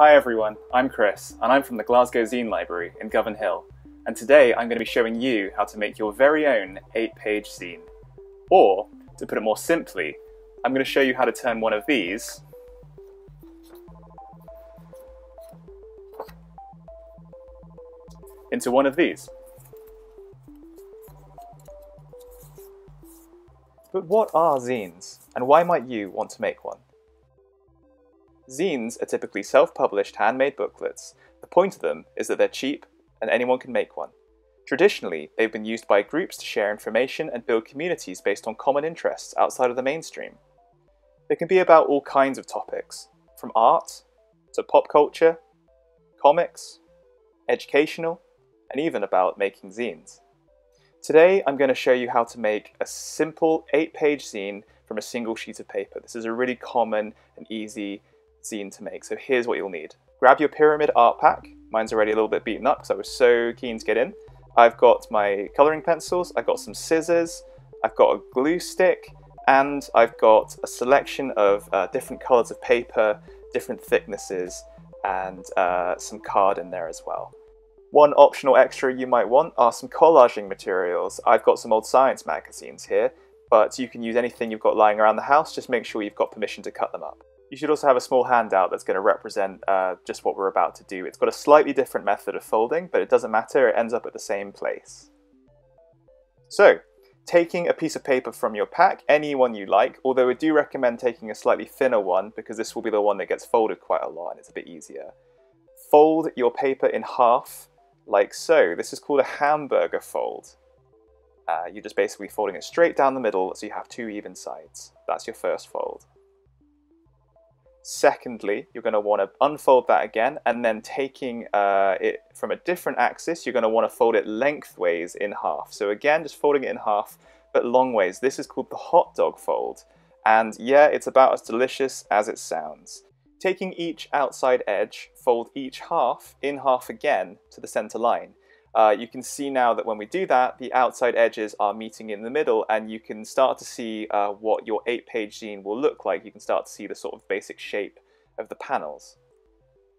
Hi everyone, I'm Chris, and I'm from the Glasgow Zine Library in Govanhill, and today I'm going to be showing you how to make your very own 8-page zine. Or, to put it more simply, I'm going to show you how to turn one of these into one of these. But what are zines, and why might you want to make one? Zines are typically self-published handmade booklets. The point of them is that they're cheap and anyone can make one. Traditionally, they've been used by groups to share information and build communities based on common interests outside of the mainstream. They can be about all kinds of topics, from art to pop culture, comics, educational, and even about making zines. Today I'm going to show you how to make a simple 8-page zine from a single sheet of paper. This is a really common and easy zine to make, so here's what you'll need. Grab your pyramid art pack. Mine's already a little bit beaten up because I was so keen to get in. I've got my colouring pencils, I've got some scissors, I've got a glue stick, and I've got a selection of uh, different colours of paper, different thicknesses, and uh, some card in there as well. One optional extra you might want are some collaging materials. I've got some old science magazines here, but you can use anything you've got lying around the house, just make sure you've got permission to cut them up. You should also have a small handout that's going to represent uh, just what we're about to do. It's got a slightly different method of folding, but it doesn't matter, it ends up at the same place. So, taking a piece of paper from your pack, any one you like, although I do recommend taking a slightly thinner one because this will be the one that gets folded quite a lot and it's a bit easier. Fold your paper in half like so. This is called a hamburger fold. Uh, you're just basically folding it straight down the middle so you have two even sides. That's your first fold. Secondly, you're going to want to unfold that again and then taking uh, it from a different axis, you're going to want to fold it lengthways in half. So again, just folding it in half, but long ways. This is called the hot dog fold. And yeah, it's about as delicious as it sounds. Taking each outside edge, fold each half in half again to the center line. Uh, you can see now that when we do that, the outside edges are meeting in the middle and you can start to see uh, what your 8-page zine will look like. You can start to see the sort of basic shape of the panels.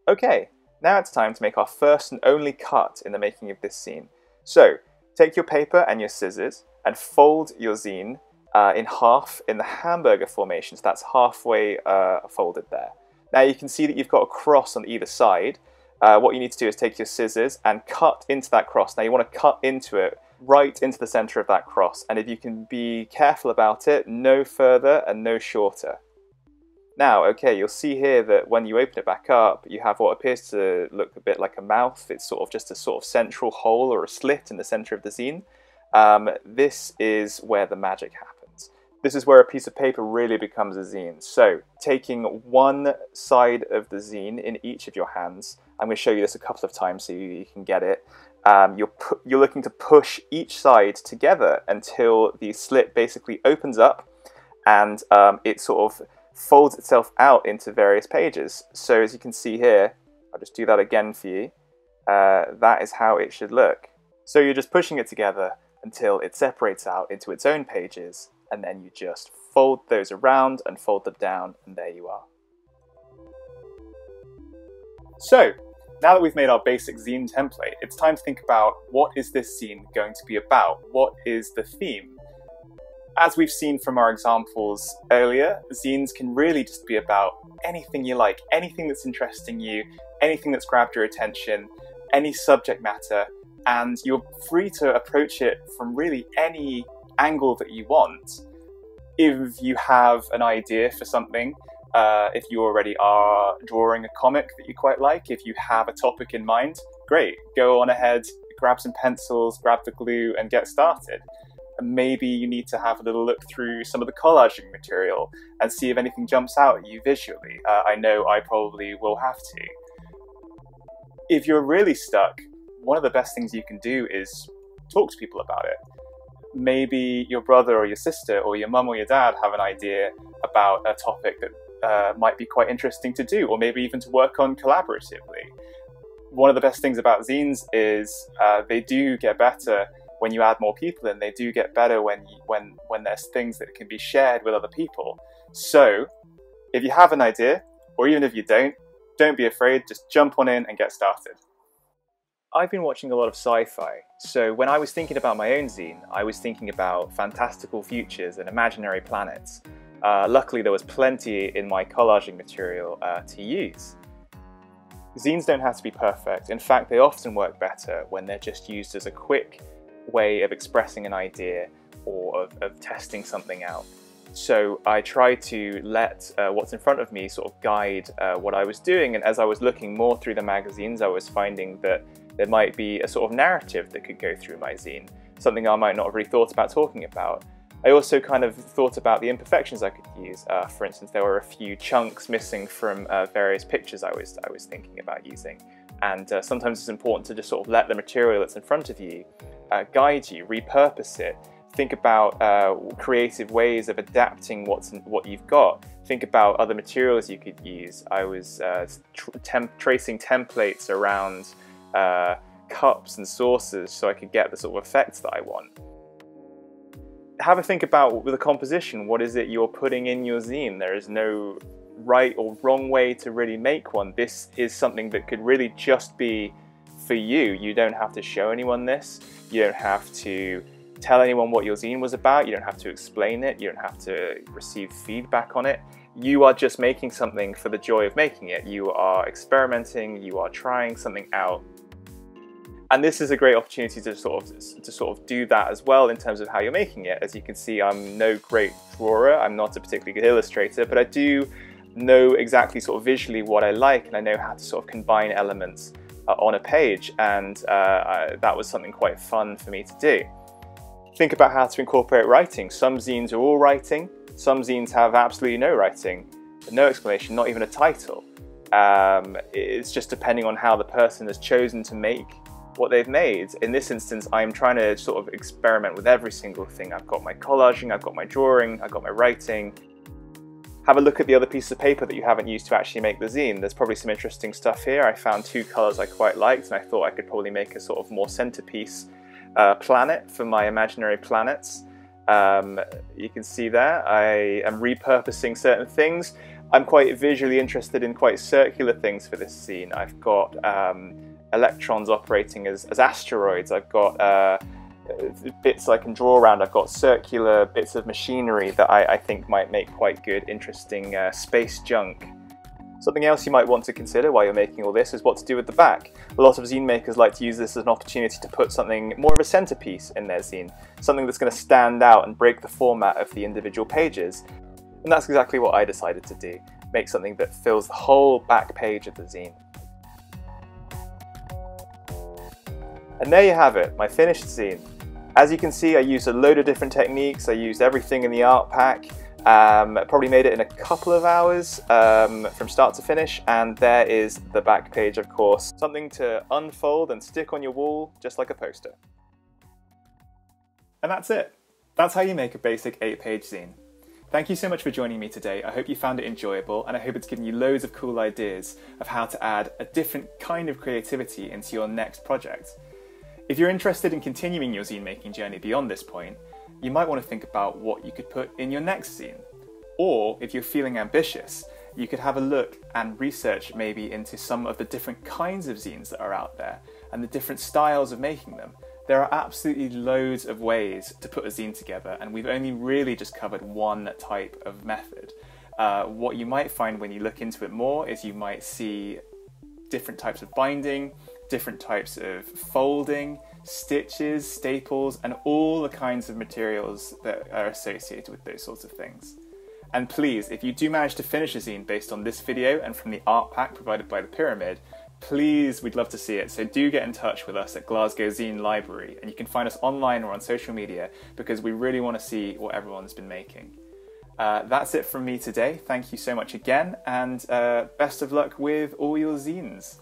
Okay, now it's time to make our first and only cut in the making of this zine. So, take your paper and your scissors and fold your zine uh, in half in the hamburger formation, so that's halfway uh, folded there. Now you can see that you've got a cross on either side. Uh, what you need to do is take your scissors and cut into that cross. Now you want to cut into it right into the center of that cross. And if you can be careful about it, no further and no shorter. Now, okay, you'll see here that when you open it back up, you have what appears to look a bit like a mouth. It's sort of just a sort of central hole or a slit in the center of the zine. Um, this is where the magic happens. This is where a piece of paper really becomes a zine. So taking one side of the zine in each of your hands, I'm going to show you this a couple of times so you, you can get it. Um, you're, you're looking to push each side together until the slit basically opens up and um, it sort of folds itself out into various pages. So as you can see here, I'll just do that again for you. Uh, that is how it should look. So you're just pushing it together until it separates out into its own pages and then you just fold those around and fold them down, and there you are. So, now that we've made our basic zine template, it's time to think about what is this zine going to be about? What is the theme? As we've seen from our examples earlier, zines can really just be about anything you like, anything that's interesting you, anything that's grabbed your attention, any subject matter, and you're free to approach it from really any angle that you want. If you have an idea for something, uh, if you already are drawing a comic that you quite like, if you have a topic in mind, great, go on ahead, grab some pencils, grab the glue, and get started. Maybe you need to have a little look through some of the collaging material and see if anything jumps out at you visually. Uh, I know I probably will have to. If you're really stuck, one of the best things you can do is talk to people about it maybe your brother or your sister or your mum or your dad have an idea about a topic that uh, might be quite interesting to do, or maybe even to work on collaboratively. One of the best things about zines is uh, they do get better when you add more people in. They do get better when when when there's things that can be shared with other people. So, if you have an idea, or even if you don't, don't be afraid, just jump on in and get started. I've been watching a lot of sci-fi, so when I was thinking about my own zine, I was thinking about fantastical futures and imaginary planets. Uh, luckily, there was plenty in my collaging material uh, to use. Zines don't have to be perfect. In fact, they often work better when they're just used as a quick way of expressing an idea or of, of testing something out. So I tried to let uh, what's in front of me sort of guide uh, what I was doing. And as I was looking more through the magazines, I was finding that there might be a sort of narrative that could go through my zine, something I might not have really thought about talking about. I also kind of thought about the imperfections I could use. Uh, for instance, there were a few chunks missing from uh, various pictures I was, I was thinking about using. And uh, sometimes it's important to just sort of let the material that's in front of you uh, guide you, repurpose it, think about uh, creative ways of adapting what's in, what you've got. Think about other materials you could use. I was uh, temp tracing templates around cups and saucers so I could get the sort of effects that I want. Have a think about the composition. What is it you're putting in your zine? There is no right or wrong way to really make one. This is something that could really just be for you. You don't have to show anyone this. You don't have to tell anyone what your zine was about. You don't have to explain it. You don't have to receive feedback on it. You are just making something for the joy of making it. You are experimenting. You are trying something out and this is a great opportunity to sort of to sort of do that as well in terms of how you're making it. As you can see, I'm no great drawer. I'm not a particularly good illustrator, but I do know exactly sort of visually what I like, and I know how to sort of combine elements uh, on a page. And uh, I, that was something quite fun for me to do. Think about how to incorporate writing. Some zines are all writing. Some zines have absolutely no writing, no explanation, not even a title. Um, it's just depending on how the person has chosen to make what they've made. In this instance, I'm trying to sort of experiment with every single thing. I've got my collaging, I've got my drawing, I've got my writing. Have a look at the other pieces of paper that you haven't used to actually make the zine. There's probably some interesting stuff here. I found two colors I quite liked and I thought I could probably make a sort of more centerpiece uh, planet for my imaginary planets. Um, you can see there, I am repurposing certain things. I'm quite visually interested in quite circular things for this zine. I've got um, electrons operating as, as asteroids. I've got uh, bits I can draw around. I've got circular bits of machinery that I, I think might make quite good, interesting uh, space junk. Something else you might want to consider while you're making all this is what to do with the back. A lot of zine makers like to use this as an opportunity to put something more of a centerpiece in their zine, something that's going to stand out and break the format of the individual pages. And that's exactly what I decided to do, make something that fills the whole back page of the zine. And there you have it, my finished zine. As you can see, I used a load of different techniques. I used everything in the art pack. Um, probably made it in a couple of hours um, from start to finish. And there is the back page, of course. Something to unfold and stick on your wall, just like a poster. And that's it. That's how you make a basic 8-page zine. Thank you so much for joining me today. I hope you found it enjoyable and I hope it's given you loads of cool ideas of how to add a different kind of creativity into your next project. If you're interested in continuing your zine making journey beyond this point, you might want to think about what you could put in your next zine. Or if you're feeling ambitious, you could have a look and research maybe into some of the different kinds of zines that are out there and the different styles of making them. There are absolutely loads of ways to put a zine together, and we've only really just covered one type of method. Uh, what you might find when you look into it more is you might see different types of binding, different types of folding, stitches, staples, and all the kinds of materials that are associated with those sorts of things. And please, if you do manage to finish a zine based on this video and from the art pack provided by the Pyramid, please, we'd love to see it. So do get in touch with us at Glasgow Zine Library, and you can find us online or on social media because we really want to see what everyone's been making. Uh, that's it from me today. Thank you so much again, and uh, best of luck with all your zines.